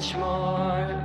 much more.